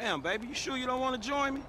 Damn, baby, you sure you don't want to join me?